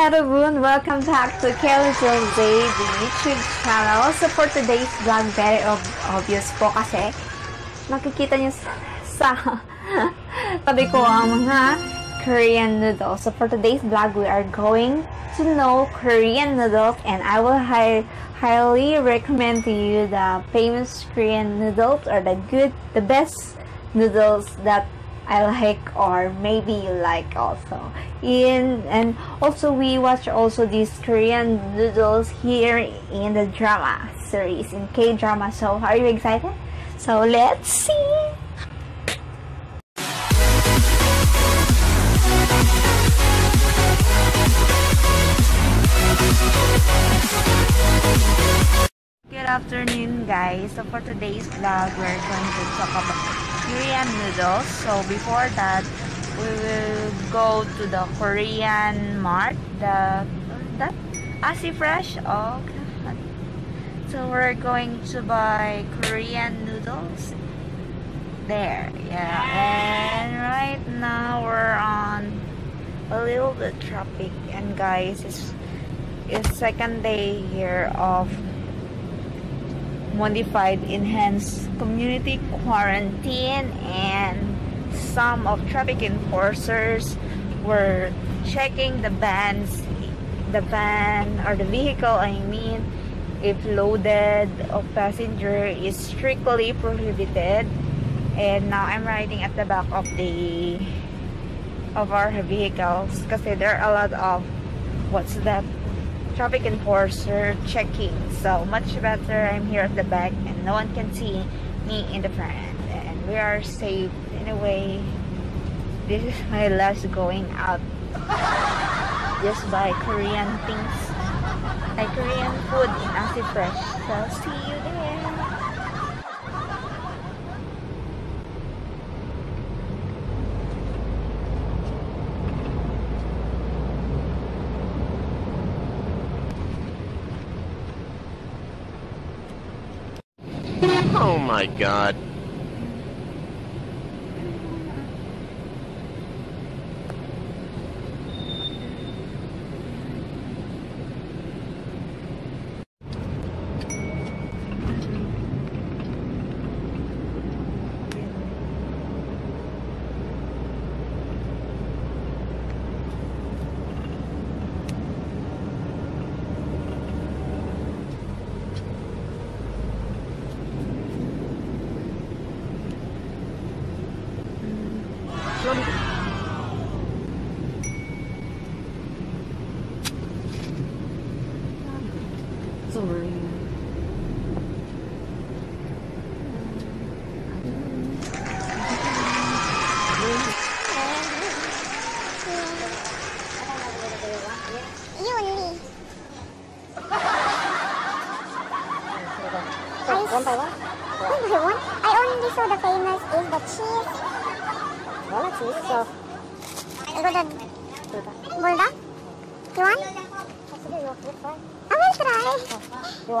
everyone! Welcome back to Lucille Diaz, the YouTube channel. So for today's vlog, very ob- obvious po kasi makikita niyo sa, sa tabi ko ang mga Korean noodles. So for today's vlog, we are going to know Korean noodles and I will hi- highly recommend to you the famous Korean noodles or the good, the best noodles that I like or maybe you like also. In and also we watch also these Korean noodles here in the drama series in K drama. So are you excited? So let's see. Good afternoon guys. So for today's vlog we're going to talk about Korean noodles. So before that we will go to the Korean mart, the that Asi Fresh. Oh, okay. so we're going to buy Korean noodles there. Yeah, and right now we're on a little bit traffic, and guys, it's it's second day here of modified enhanced community quarantine and some of traffic enforcers were checking the vans the van or the vehicle I mean if loaded of passenger is strictly prohibited. And now I'm riding at the back of the of our vehicles because there are a lot of what's that traffic enforcer checking. So much better. I'm here at the back and no one can see me in the front. And we are safe. In a way this is my last going out. Just buy Korean things. Like Korean food. In Asi Fresh. So see you there Oh my god.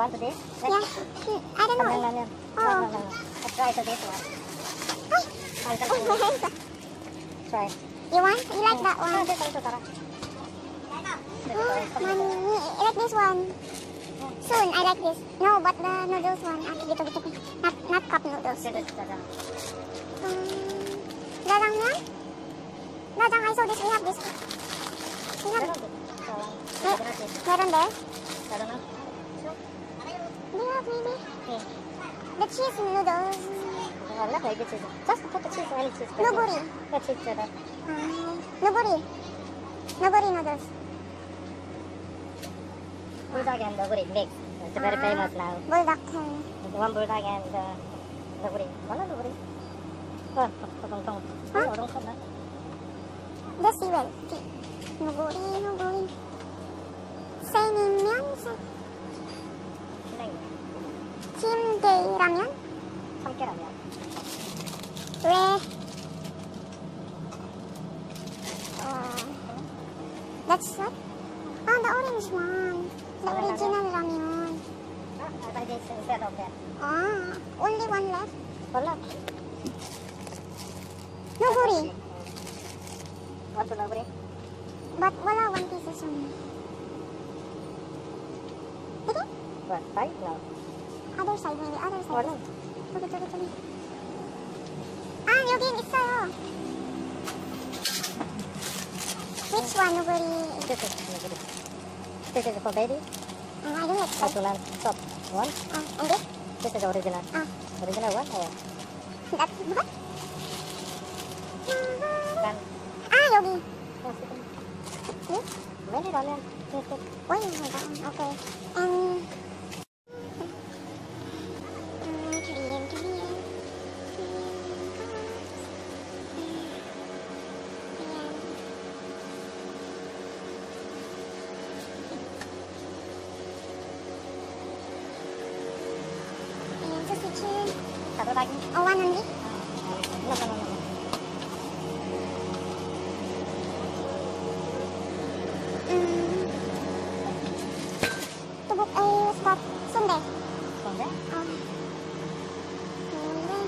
Want this? Yeah. Hmm, I don't know. lang, lang. Oh. Lang, lang, lang. Let's try to this one. Try to try. you want? You like that one? this one, tara. Mommy, I like this one. Soon, I like this. No, but the noodles one. Dito, dito. Not, not cup noodles. Um, Dadang yan? Dadang, I saw this. We have this. We have Mer meron din. meron there? I don't know. Do you have. The cheese noodles. Cheese. Just put the cheese, any cheese. Noburi. The cheese, tara. Um, noburi. Noburi noodles. Bulldog and Noburi mix. It's very Ah. famous now. Bulldog. uh, One bulldog and uh, Noburi. Wala, Noburi. Oh, tong tong. Huh? Tong tong na. The seaweed. Okay. Noburi, noburi. 침대라면 성격라면 왜 어, that's it? 아나 오렌지 원. 나 오리지널 라면. 아, 이제 instead of that. 아, only one left. One left. No hurry. What to love But wala one piece only. Did it? What? Five? No Other side, maybe. Other Or side. no. 저기, 저기, 저기. 아, 여긴 있어요. Which one will we... This is This is for baby. Uh, I don't like Or to man. Stop. One. Uh, and this? This is original. Ah. Original one or That's what? can? Ah, 여기. Oh, sige. This? Many ramen. Yes, yes. Why is that one? Okay. And... Tubok ay stop. Sunday. Sunday? Oh. Sunday.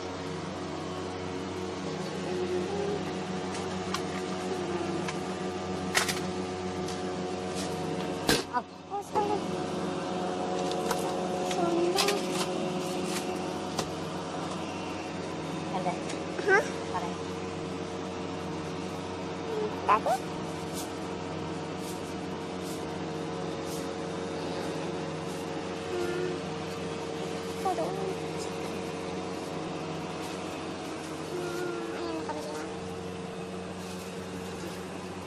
Oh, Oh, Sunday. Sunday. and then. Huh? Alright. That's it? Hold on. Ayan, nakabili na.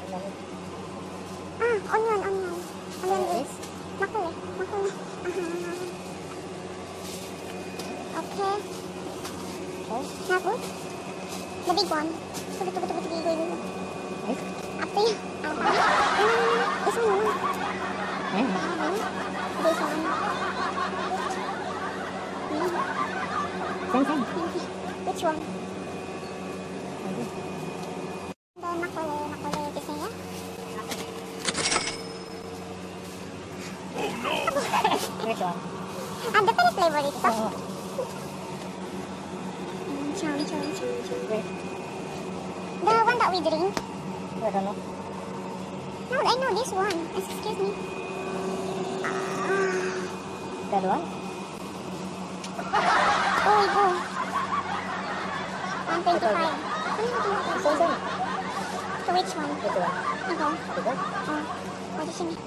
And then Ah, onion, onion. Onion Onion is makule, makule. Okay. Okay. Not good? The big one. Ah, different flavor ito. Oh, Mm. The one that we drink. I don't know. No, I know this one. Excuse me. Ah. That one? Oh, oh. 125. Same, same. So which one? Which one? Ako. This one? Oh, what is your name?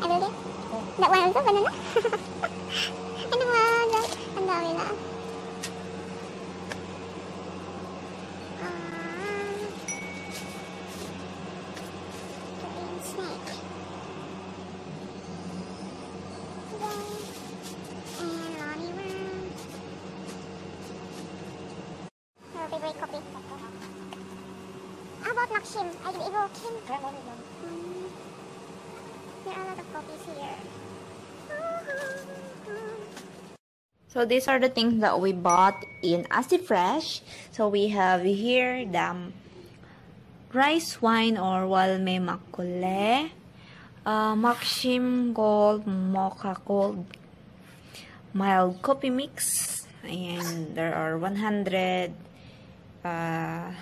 I will get. That one also, banana? ano ba? Ang dami na. Ah. So these are the things that we bought in Asifresh. So we have here the rice wine or walme makule, uh, Maxim Gold Mocha Gold mild coffee mix, and there are 100 uh,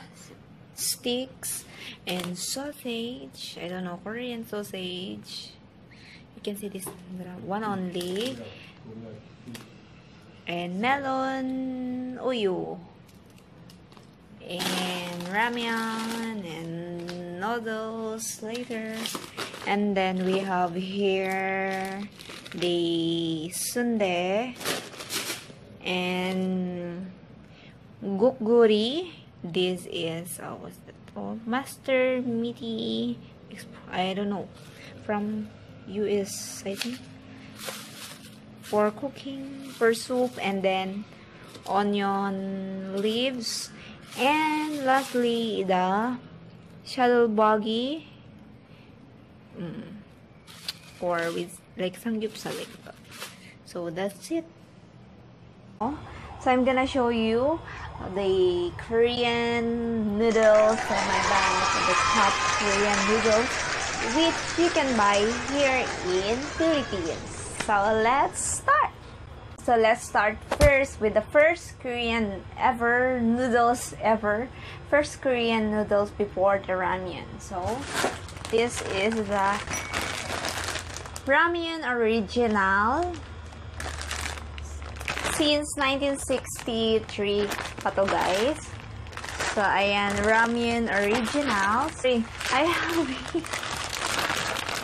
sticks and sausage. I don't know Korean sausage. You can see this one only and melon uyu. And ramyun and noodles later. And then we have here the sundae. And gukguri this is uh, what's that oh, master meaty i don't know. From us i think for cooking, for soup, and then onion leaves. And lastly, the shadow buggy mm, for with like samgyeopsal like that. So that's it. So I'm gonna show you the Korean noodles that I buy the top Korean noodles which you can buy here in Philippines. So let's start. So let's start first with the first Korean ever noodles ever. First Korean noodles before the ramen. So this is the ramen Original. Since 1963 pa to guys. So, ayan, ramen Original. I have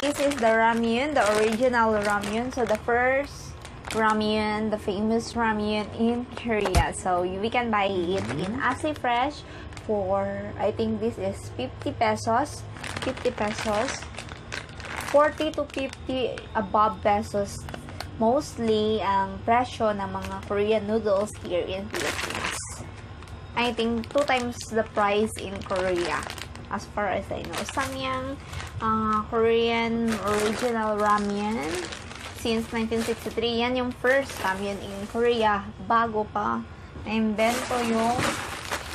This is the ramyun, the original ramyun. So, the first ramyun, the famous ramyun in Korea. So, we can buy it in Asi Fresh for, I think this is 50 pesos. 50 pesos. 40 to 50 above pesos mostly ang presyo ng mga Korean noodles here in Philippines. I think two times the price in Korea as far as I know. Samyang uh, Korean original ramen since 1963. Yan yung first ramen in Korea bago pa na-invento yung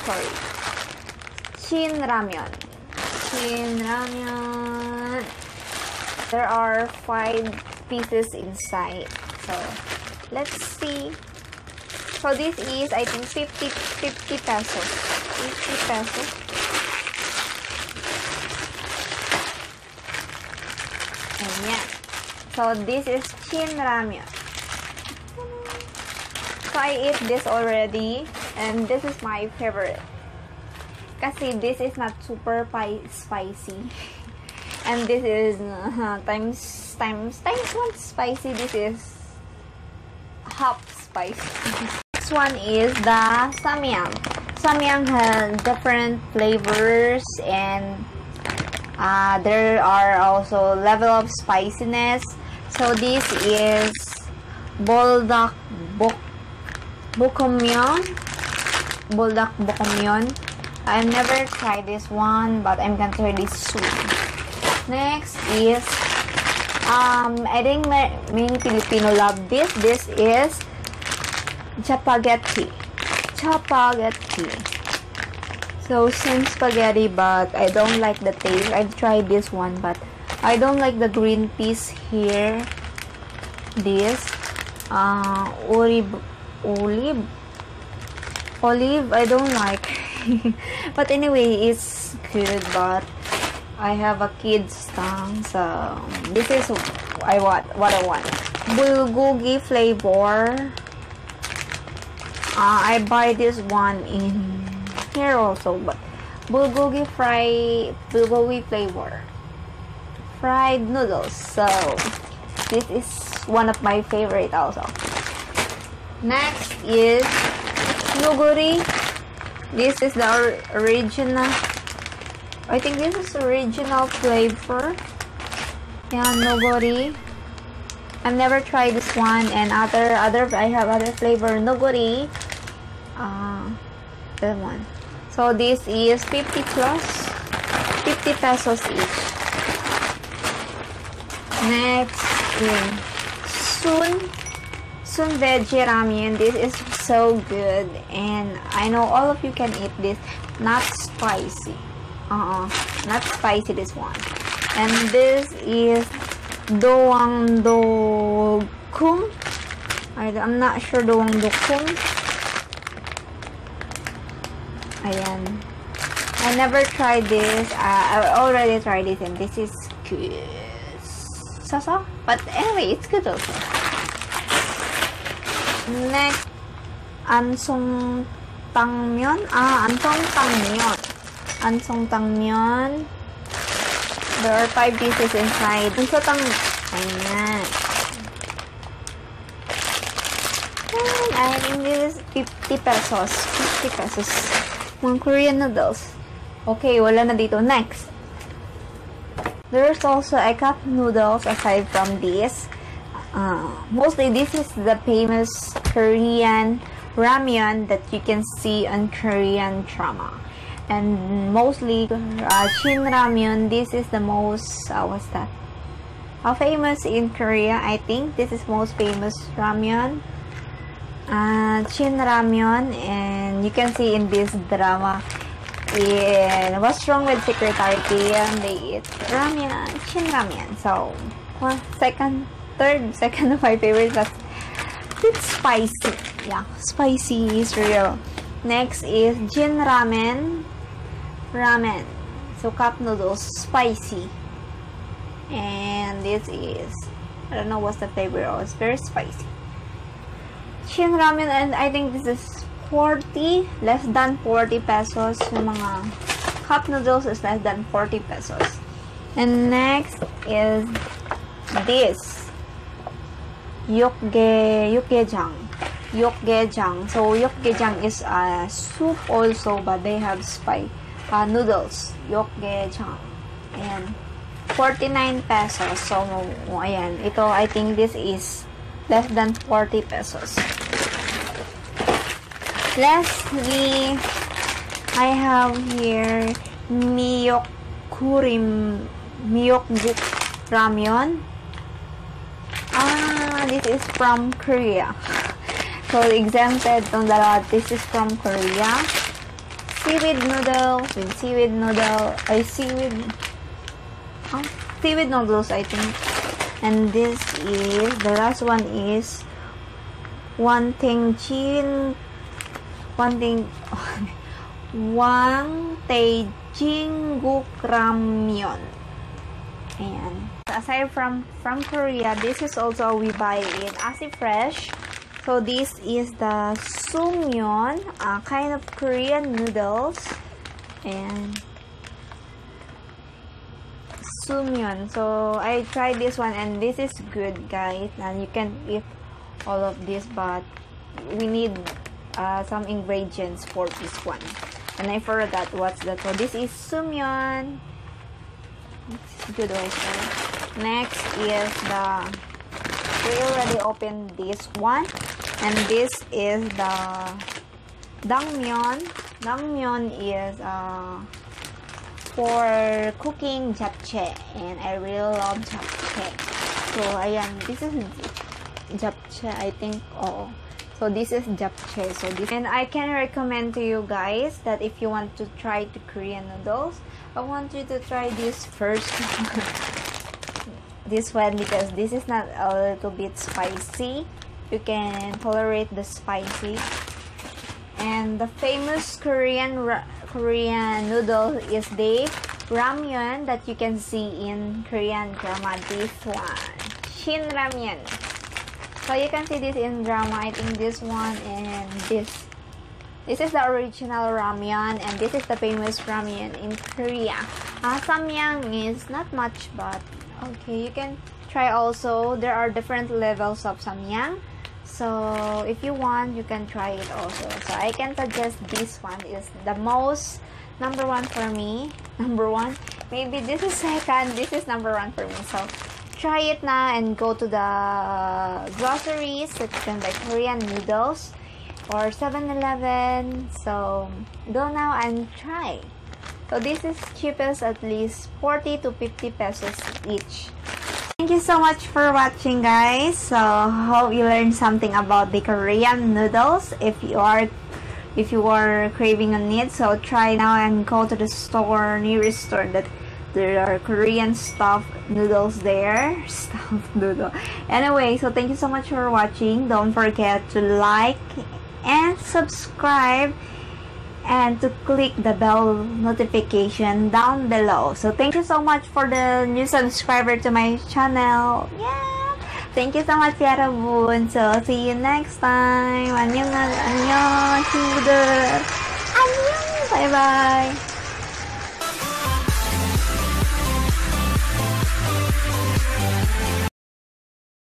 sorry Shin Ramyun. Shin Ramyun. There are five pieces inside. So, let's see. So, this is, I think, 50, 50 pesos. 50 pesos. Yeah. So, this is Chin Ramyun. So, I ate this already. And this is my favorite. Kasi this is not super spicy. And this is uh, times times times one spicy. This is half spicy. Next one is the samyang. Samyang has different flavors and uh, there are also level of spiciness. So this is buldak bok bukomyon. Buldak bukomyon. I've never tried this one, but I'm gonna try this soon. Next is, um, I think ma- many Filipino love this. This is chapaghetti. Chapaghetti. Same spaghetti, but I don't like the taste. I've tried this one, but I don't like the green piece here. This, uh, olive, olive, olive, I don't like. but anyway, it's good, but I have a kid's tongue, so this is I want what I want. Bulgogi flavor. Uh, I buy this one in here also, but bulgogi fry bulgogi flavor. Fried noodles. So this is one of my favorite also. Next is Neoguri. This is the original I think this is original flavor. Yeah, Neoguri. I've never tried this one and other other I have other flavor Neoguri. Uh that one. So this is 50 plus 50 pesos each. Next is soon soon veggie ramen. This is so good and I know all of you can eat this. Not spicy. Uh-uh. Not spicy this one. And this is doang do kung. I, I'm not sure doang do kung. Ayan. I never tried this. Uh, I already tried it and this is good. Sasa? But anyway, it's good also. Next, ansong tangmyeon. Ah, ansong tangmyeon. Ansong tangmyeon. There are five pieces inside. Ansong tang... Ayan. And this is 50 pesos. 50 pesos. Mga Korean noodles. Okay, wala na dito. Next. There's also a cup noodles aside from this. Uh, mostly this is the famous Korean ramyun that you can see on Korean drama. And mostly uh, Ramyun, this is the most, uh, what's that? Uh, famous in Korea, I think. This is most famous ramyun. Uh, Shin Ramyun, and you can see in this drama in What's Wrong with Secretary Kim, they eat ramyun, Shin Ramyun. So, well, second, third, second of my favorites, but it's spicy. Yeah, spicy is real. Next is Jin Ramen. Ramen. So, cup noodles, spicy. And this is I don't know what's the flavor. Oh, it's very spicy. Shin ramen and I think this is 40, less than 40 pesos. Yung mga cup noodles is less than 40 pesos. And next is this. Yokge, yukgejang. Yokgejang. So, yokgejang is a soup also, but they have spice uh, noodles. Yokgejang. Ayan. 49 pesos. So, ayan. Ito, I think this is less than 40 pesos. Lastly, I have here Miyokurim Miyokguk Ramyon. Ah, this is from Korea. So, exempted tong dalawa. This is from Korea. Seaweed noodles with seaweed noodle. Ay, seaweed. Oh, seaweed noodles, I think. And this is, the last one is one thing one thing Wang Taejingguk Ramyeon. And aside from from Korea, this is also we buy in Fresh. So this is the sumyeon, a uh, kind of Korean noodles, and sumyeon. So I tried this one, and this is good, guys. And you can eat all of this, but we need uh, some ingredients for this one. And I forgot what's that. So this is sumyeon. It's good also. Next is the we already opened this one. And this is the dangmyeon. Dangmyeon is uh, for cooking japchae. And I really love japchae. So, ayan. This is japchae, I think. Oh. So this is japchae. So this and I can recommend to you guys that if you want to try the Korean noodles, I want you to try this first. this one because this is not a little bit spicy. You can tolerate the spicy. And the famous Korean Korean noodle is the ramyeon that you can see in Korean drama. This one, Shin Ramyeon. So you can see this in drama. I think this one and this. This is the original ramyeon and this is the famous ramyeon in Korea. Uh, samyang is not much but okay you can try also. There are different levels of samyang. So if you want you can try it also. So I can suggest this one is the most number one for me. Number one. Maybe this is second. This is number one for me. So try it now and go to the uh, groceries section like Korean noodles or 7-Eleven. So go now and try. So this is cheapest at least 40 to 50 pesos each. Thank you so much for watching guys. So hope you learned something about the Korean noodles. If you are if you are craving on it, so try now and go to the store nearest store that there are Korean stuffed noodles there. Stuffed noodle. Anyway, so thank you so much for watching. Don't forget to like and subscribe and to click the bell notification down below. So thank you so much for the new subscriber to my channel. Yeah. Thank you so much 여러분. So see you next time. 안녕 안녕 친구들. 안녕. Bye bye.